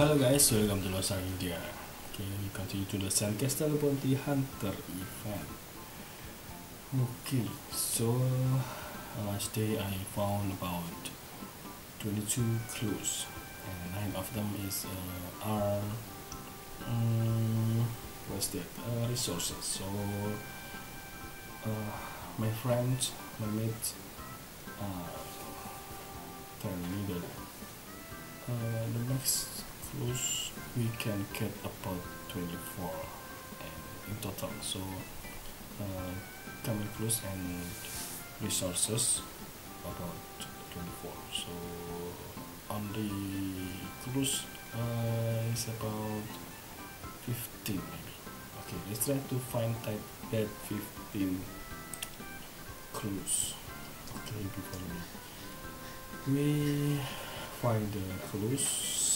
Hello guys, welcome to Los India. Okay, we continue to the Sandcastle Bounty Hunter event. Okay, so last day I found about 22 clues, and nine of them is uh, are um, what's that uh, resources. So uh, my friend, my mate, uh, tell me that uh, the next clues we can get about 24 and in total. So uh, common clues and resources about 24 so on the clues uh, is about 15 maybe. Okay let's try to find type that 15 clues. Okay before we we find the clues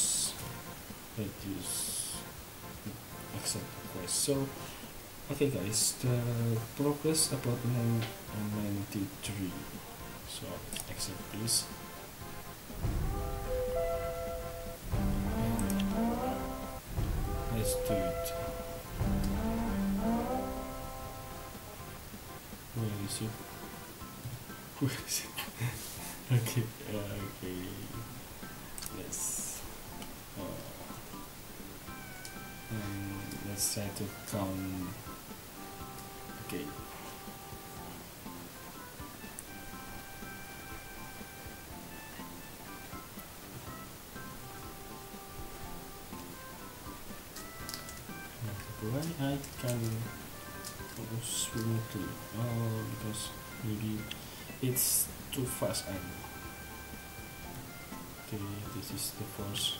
is accept the quest so okay guys the progress about 93 so accept this let's do it. Where is it? Where is it? Okay uh, okay. Let's uh, um, let's try to count okay. Why I can go smoothly oh because maybe it's too fast and okay this is the first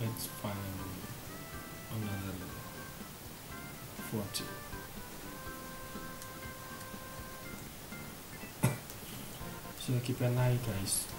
let's find another 40 so keep an eye guys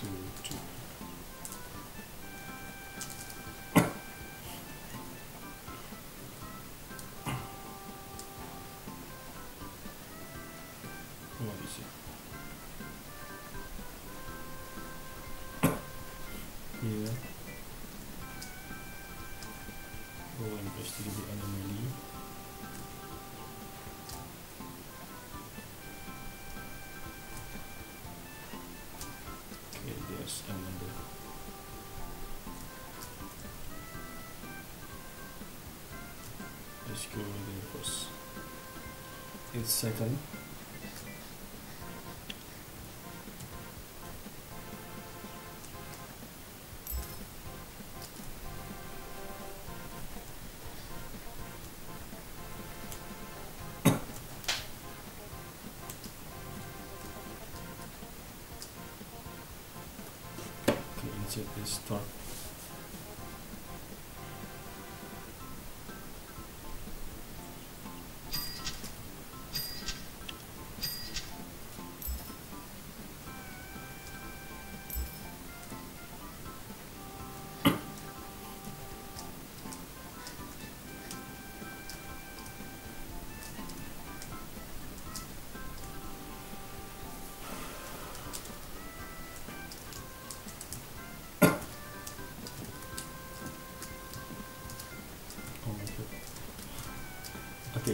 Two, It's second.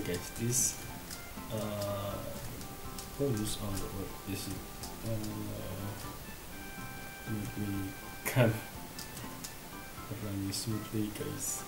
Guys, this uh focus on the word this is uh we can run smoothly guys.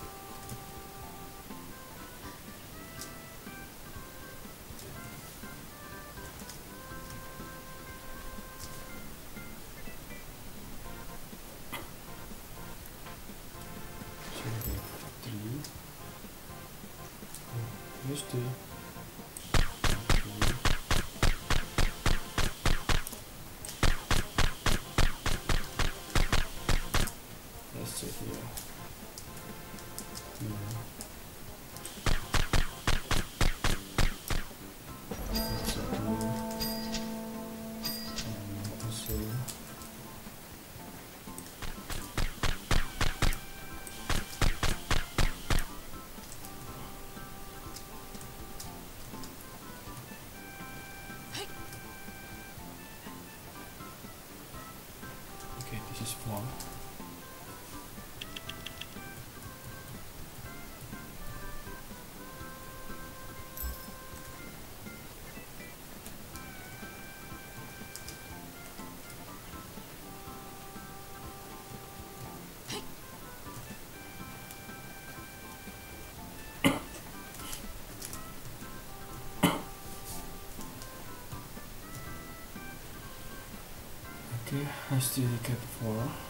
I still get four.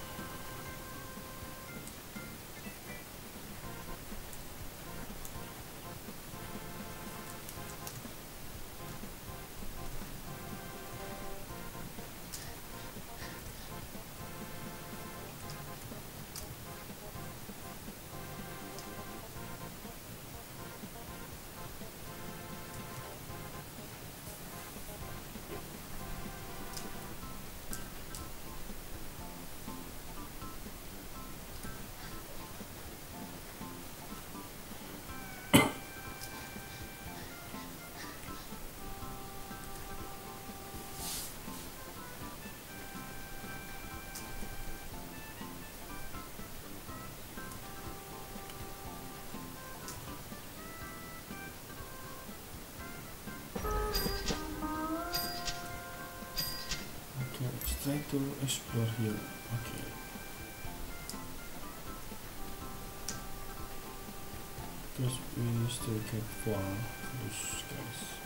Let's try to explore here. Okay. Because we still get four those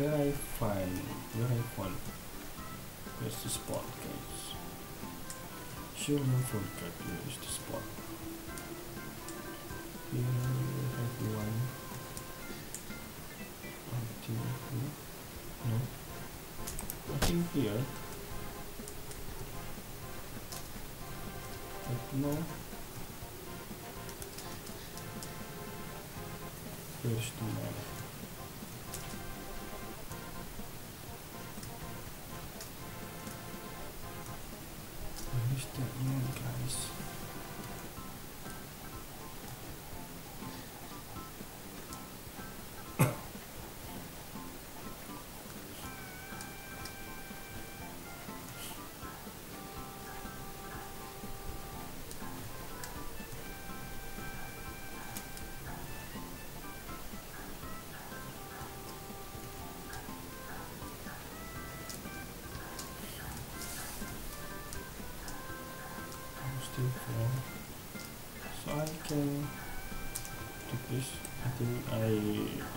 Where I find where I find where's the spot guys? Sure no forgot where is the spot. Here we have one. One, two, three. No. I think here. But no. Where's the map? The guys? still full. So I can take this until I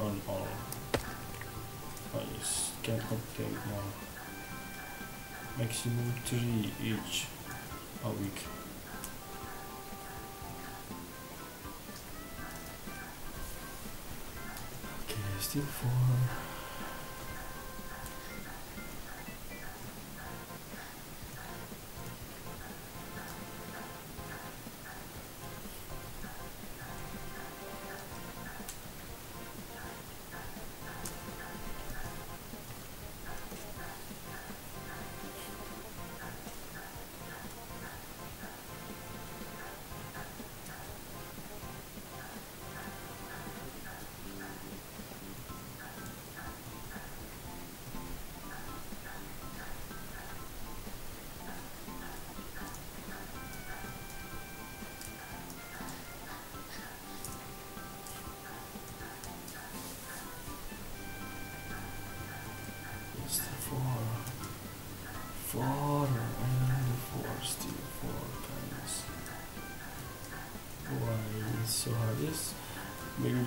on all. Oh, I can update now. Maximum 3 each a week. Okay, still 4.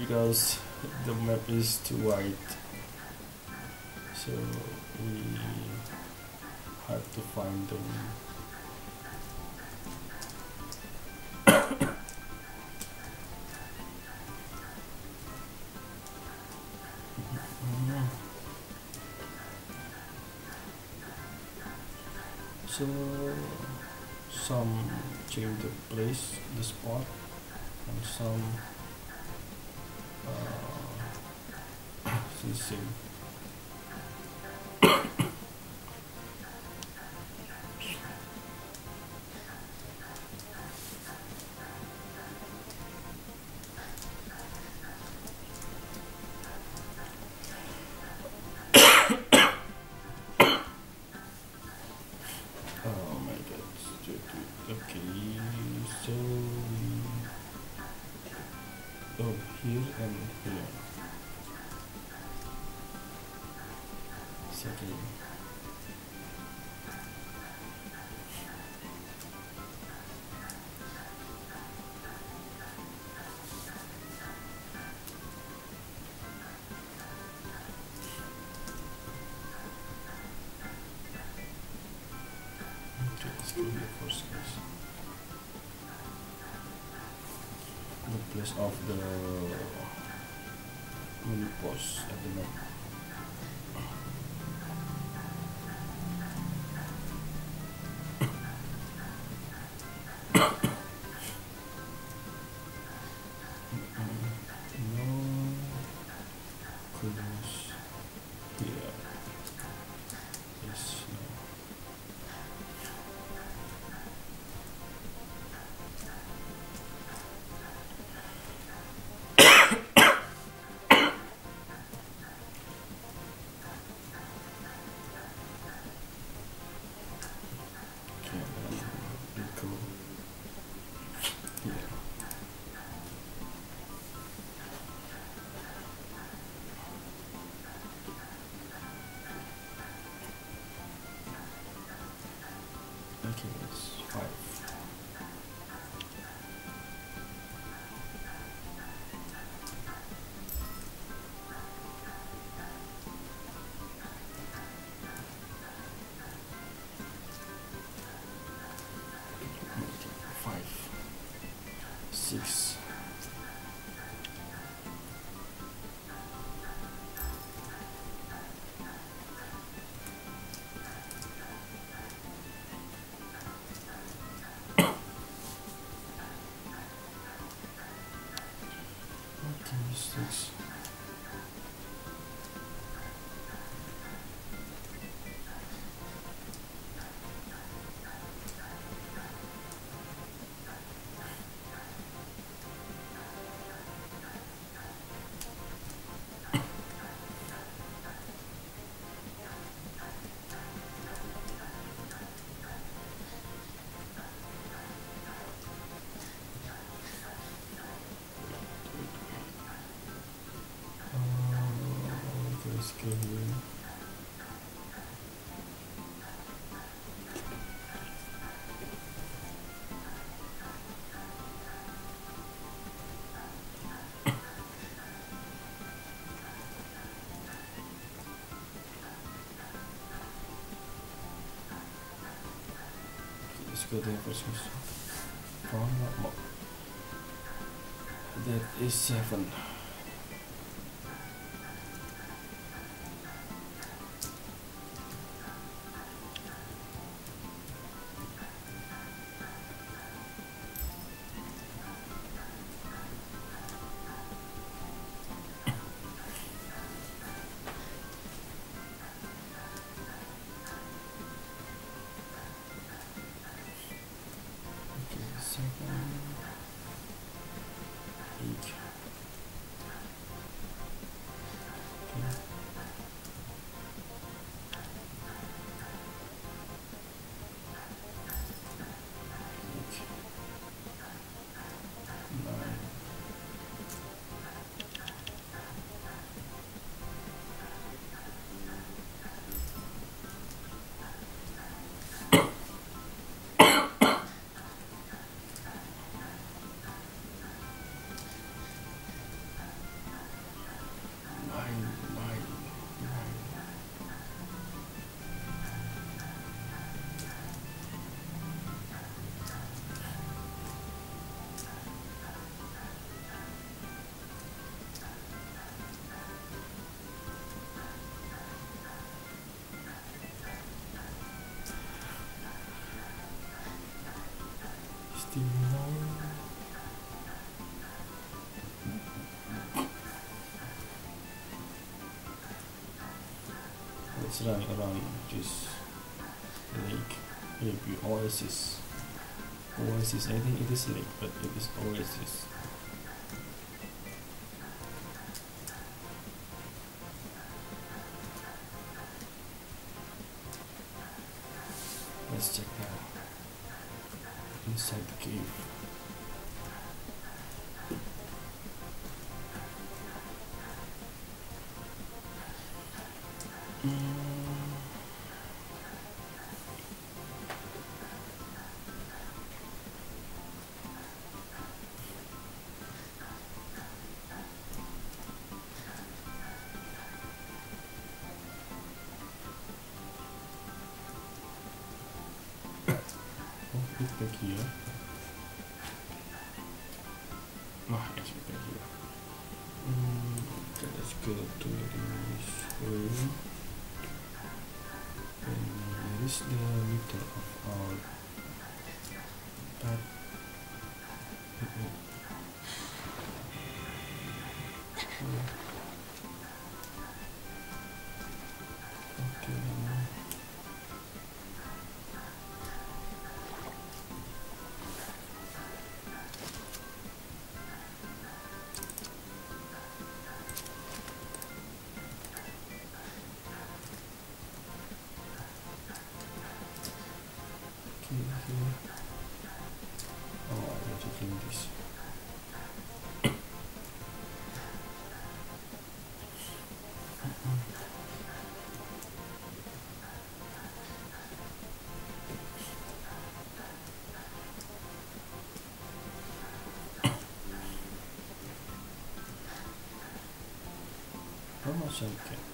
Because the map is too wide. So we have to find them. Mm. So some change the place, the spot, and some same. Oh my god. Okay, so oh here and here. It's okay. Guys. One more. That is seven. Let's run around this lake. Maybe oasis. Oasis. I think it is lake, but it is oasis. Let's check out inside the cave. Oh, I have to clean this. How much I get?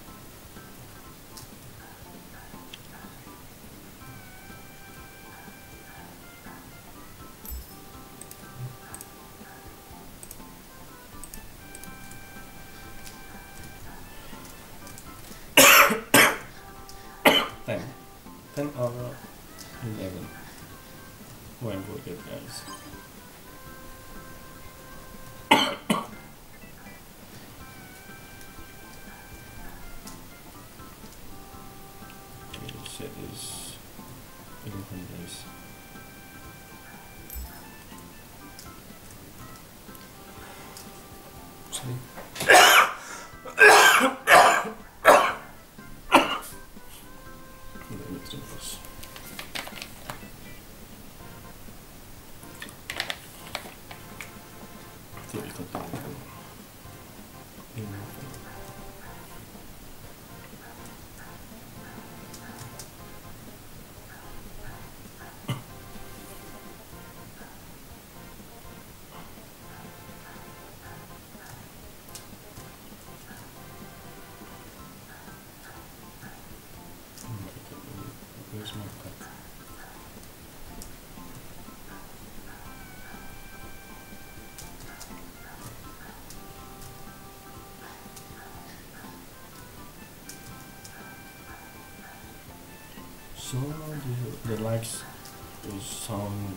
10 or 11 when will it guys. Set is 11 days Sorry. So the, the lights is sound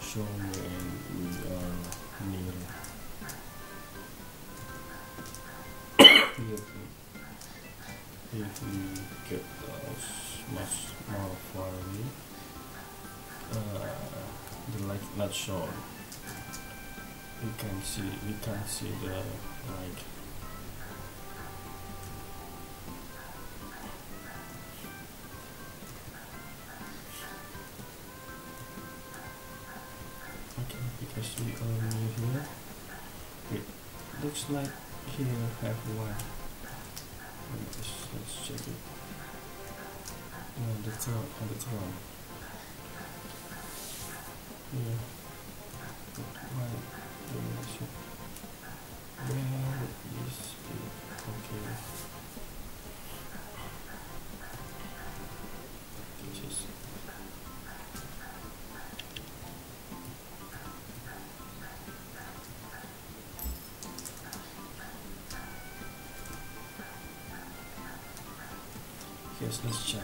show when we are near. If we, get uh, s- much more far away uh, the light not show we can see we can see the light here have one let's, let's check it. On the top on the top this. Let's check.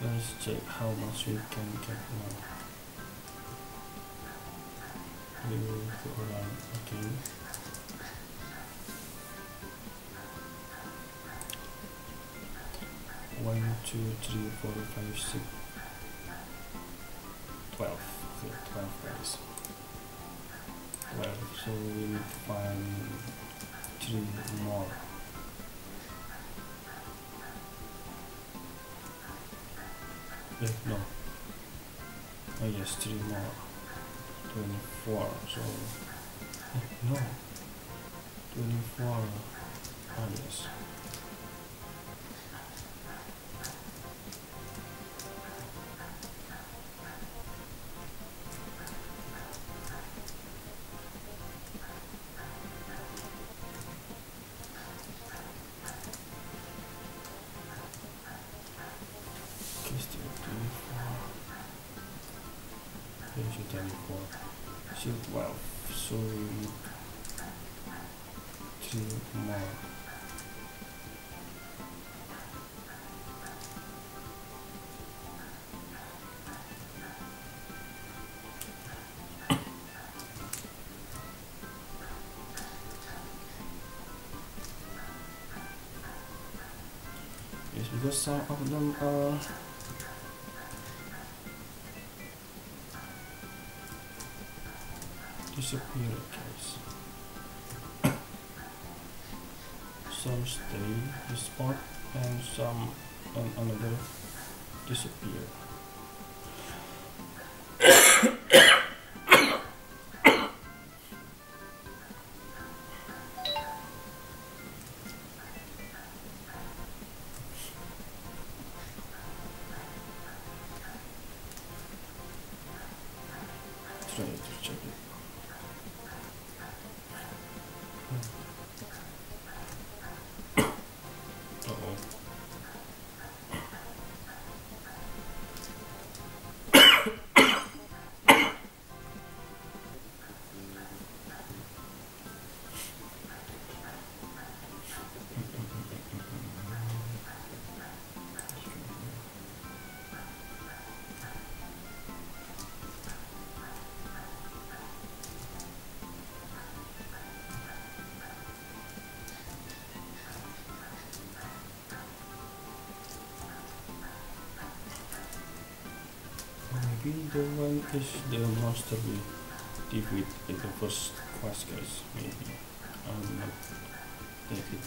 Let's check how much we can get now. We will go around again. One, two, three, four, five, six, twelve. Okay, twelve guys. Twelve. So we need five three more eh, no. Oh yes three more. 24 so. No. 24 oh yes because some of them uh, are disappear guys some stay the spot and some on another disappear the one is the monster we defeat in the first quest guys maybe I'm not it.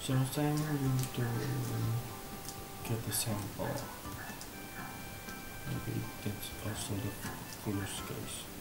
Sometimes need to get the sample. Maybe that's also the foolish guys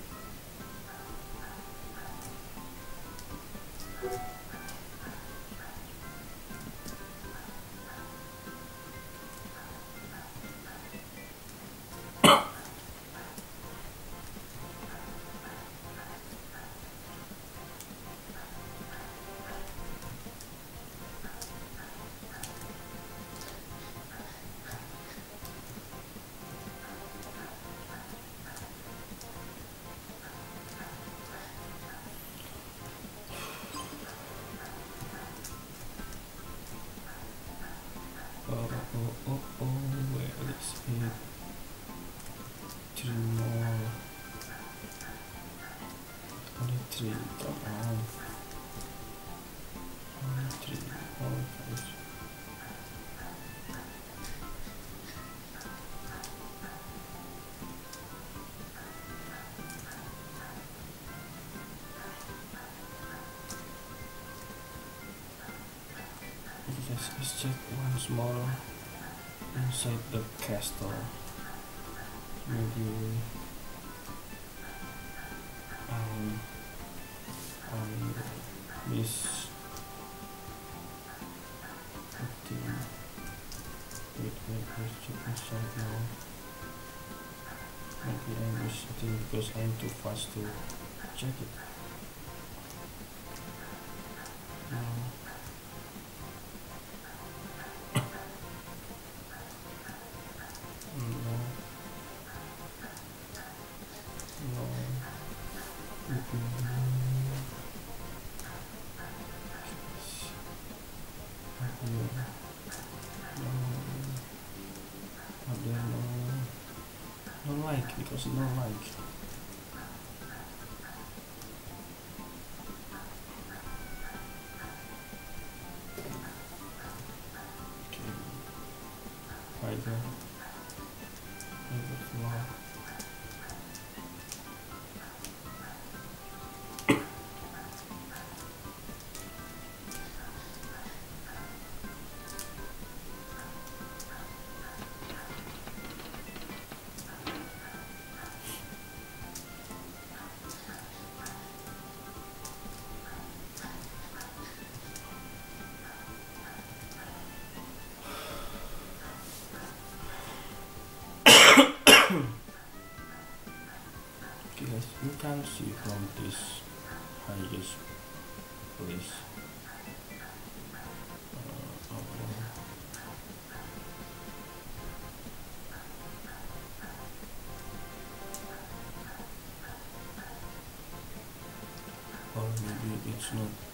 Let's, let's check once more inside the castle. Maybe um, I miss the wait wait wait check inside now. Maybe I miss thing because I'm too fast to check it. Can see from this highest place. Uh, or maybe it's not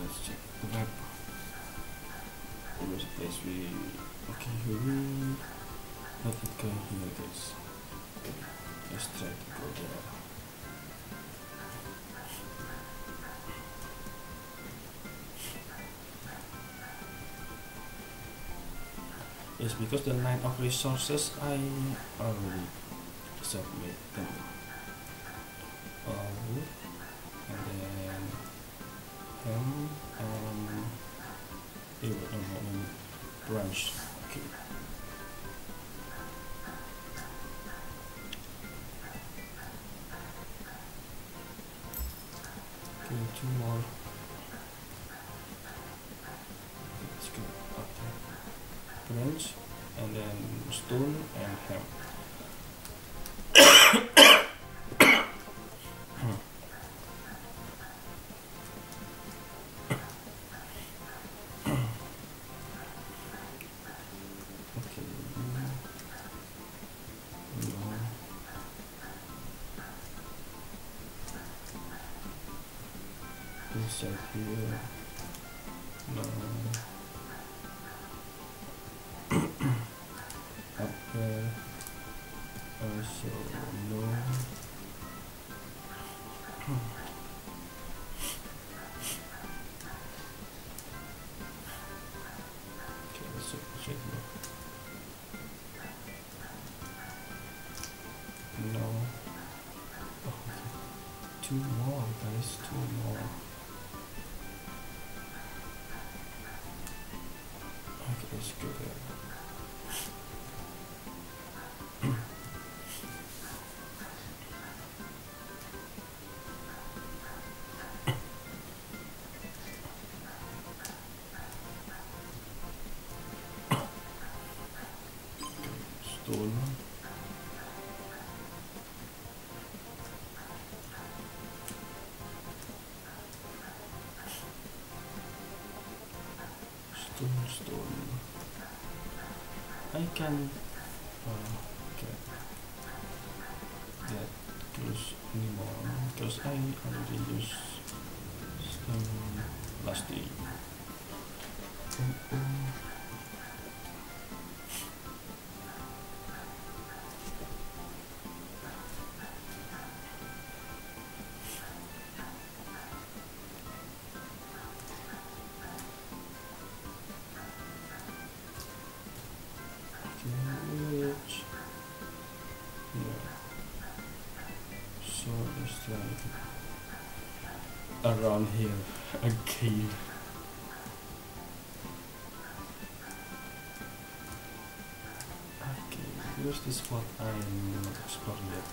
let's check the map Where's the place we okay here we let it go. Here guys okay let's try to go there. Yes because the line of resources I already submit them stone and no inside here two more guys two more okay let's go there stone stone stone I can uh, get that close anymore because I already used stone last day. A cave. Okay, here's the spot I'm not exploring yet.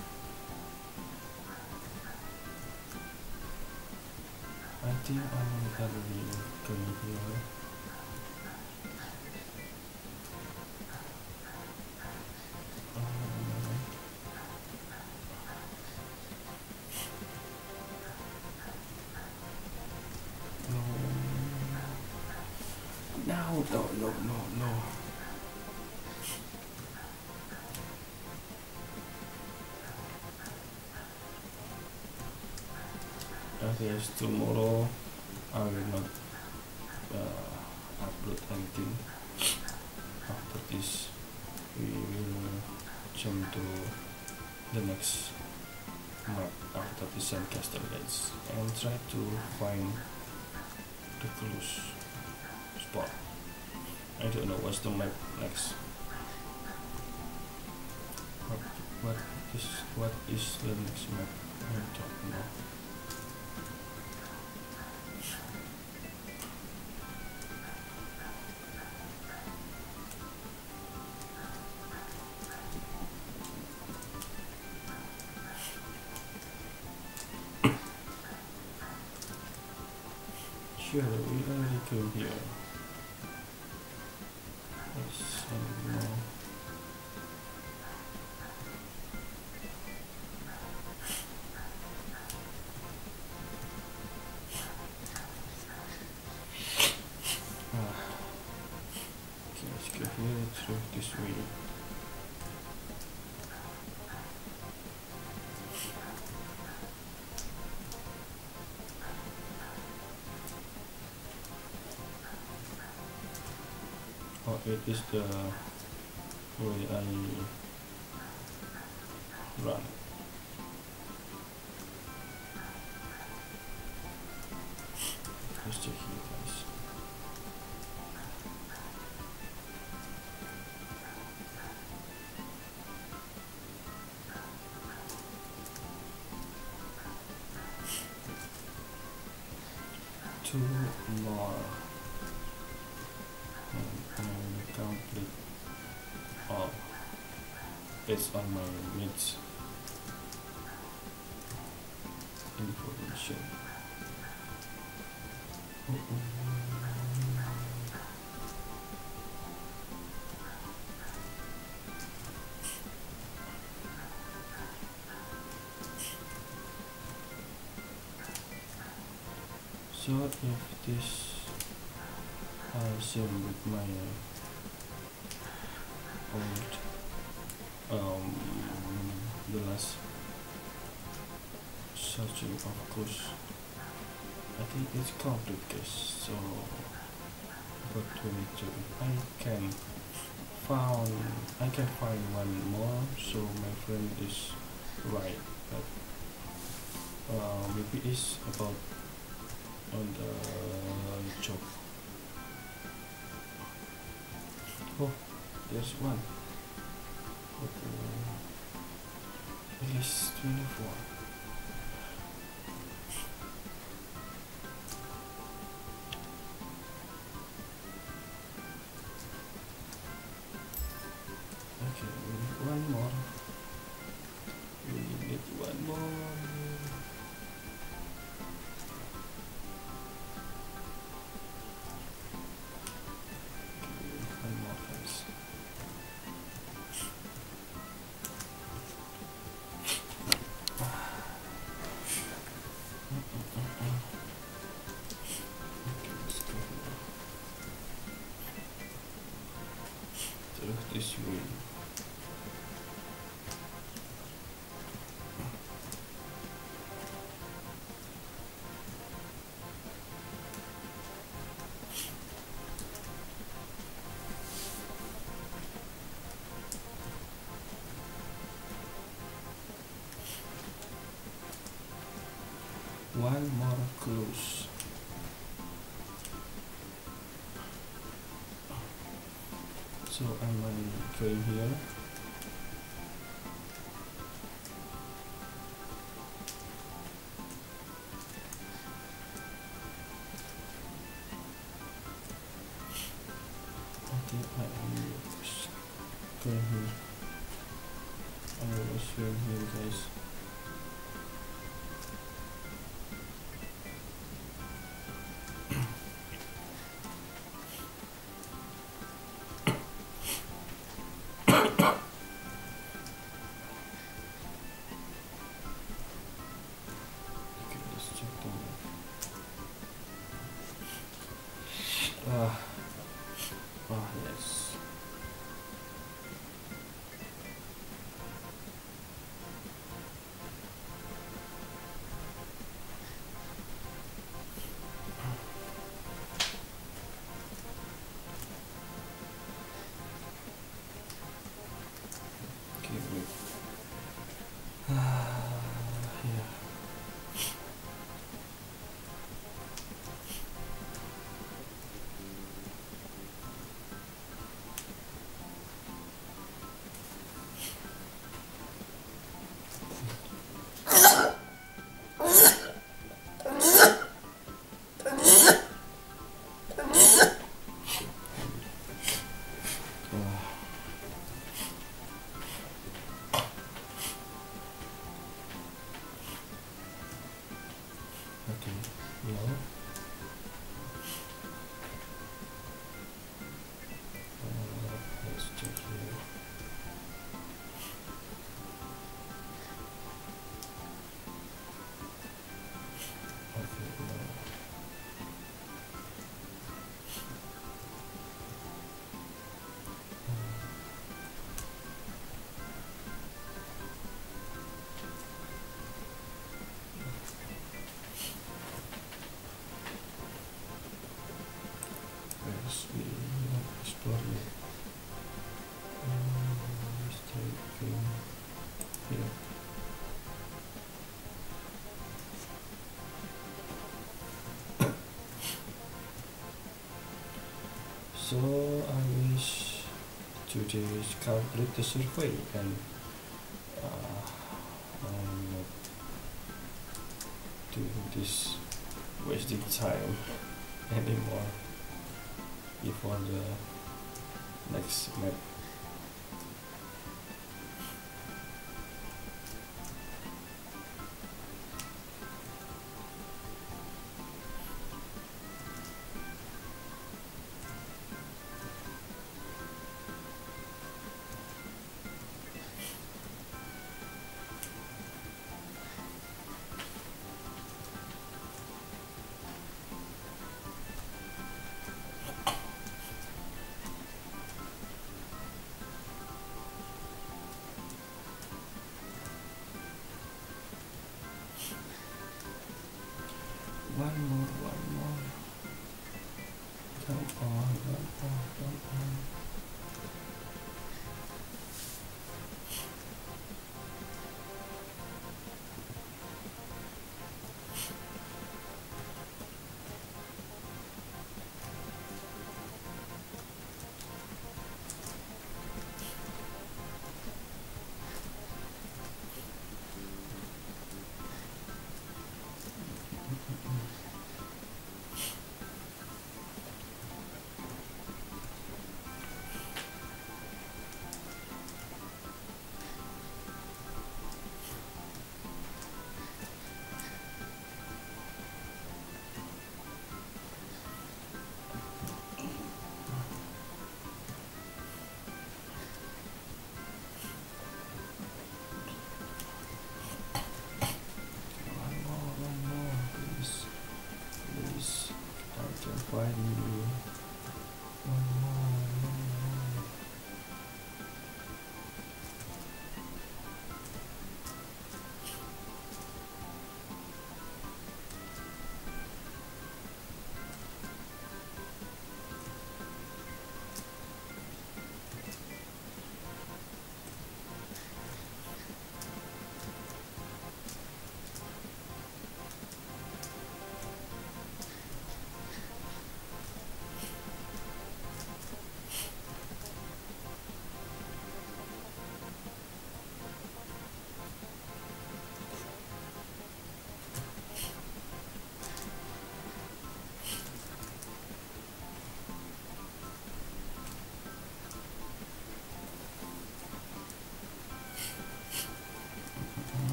I think I'm already going here. Um, tomorrow I will not uh, upload anything. After this we will jump to the next map after the sandcastle guys. And try to find the close spot. I don't know what's the map next. What, what is what is the next map I don't know go here. Is the uh, way I run. Let's check here, guys. Two more and um, I complete all based on my needs information. So if this uh, same with my old searching of course I think it's complicated so but 22 I can found I can find one more so my friend is right but uh, maybe it's about on the job Oh, there's one. Uh, it is 24. So I'm going here? Ah, So I wish to just complete the survey and uh, not doing this wasting time anymore before the next map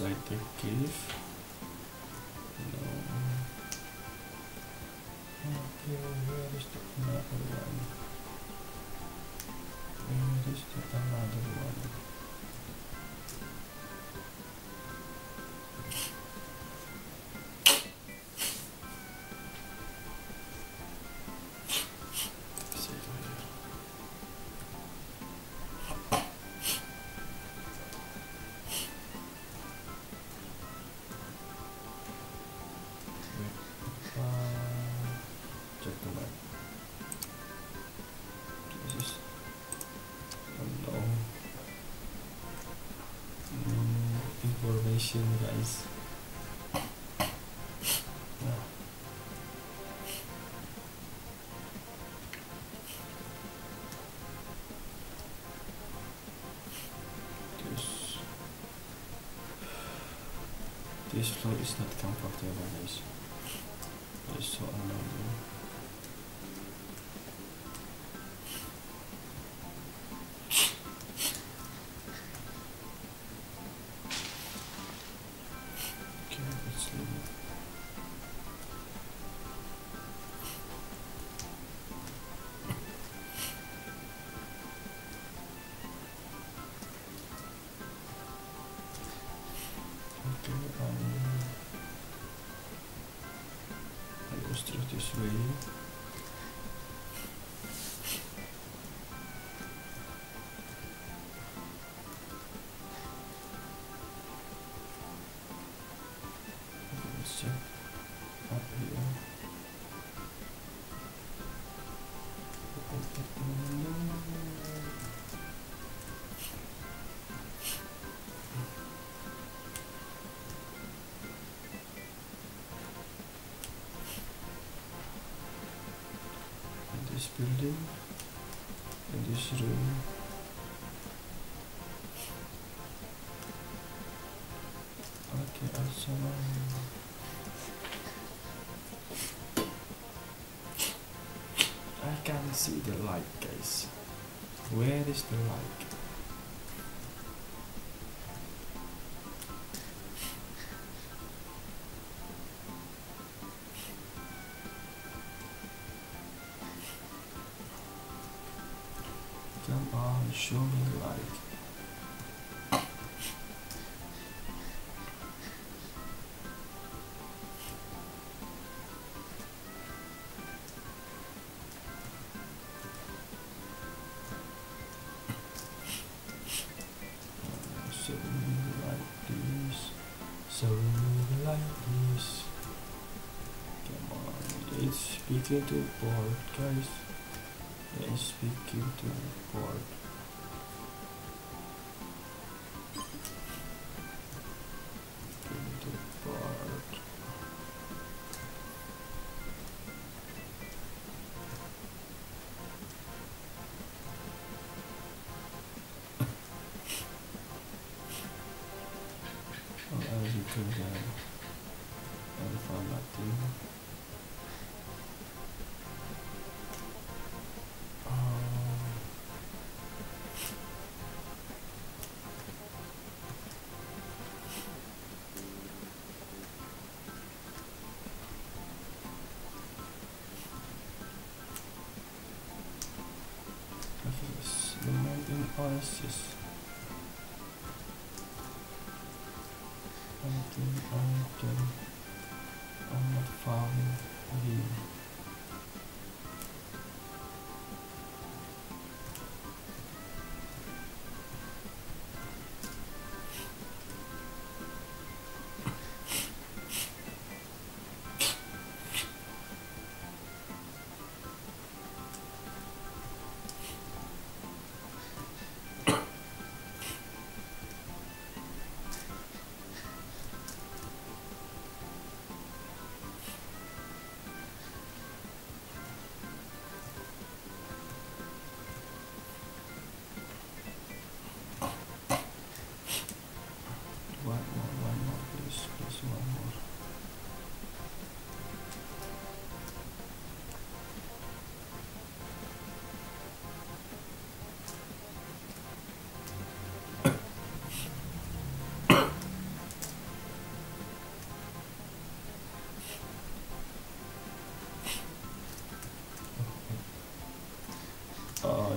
Inside the cave. No. Okay, where is the another one? Where is the another one? Information, guys. This this floor is not comfortable, guys. It's so annoying. Building in this room okay also I can see the light guys. Where is the light so like this come on it's speaking to board guys. It's speaking to board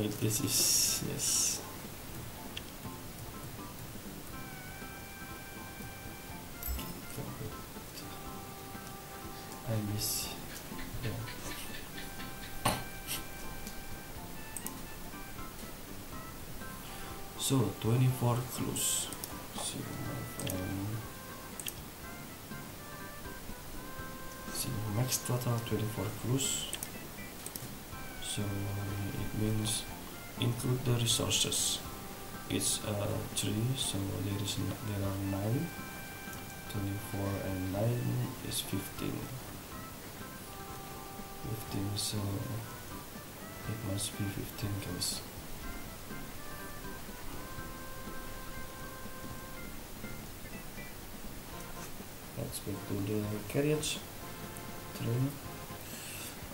This is yes. I miss. Yeah. So 24 clues. See my. See max total 24 clues. So it means include the resources. It's uh, three, so there is there are nine. 24 and 9 is 15 15 so it must be 15 guys. Let's go to the carriage. Train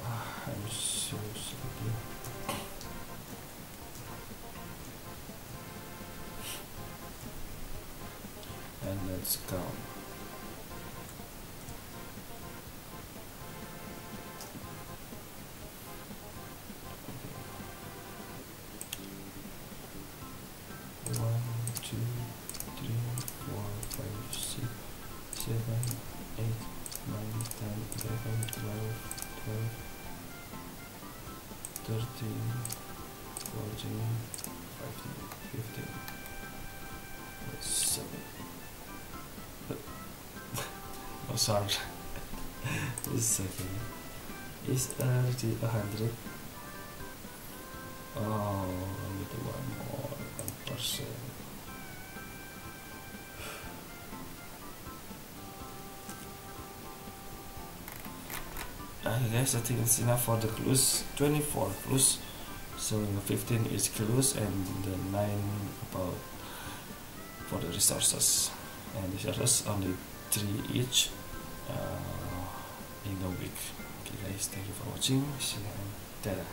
ah, I'm so sleepy let's go guys I think it's enough for the clues 24 clues so 15 is clues and the 9 about for the resources. And resources only 3 each uh, in a week. Okay guys thank you for watching. See you later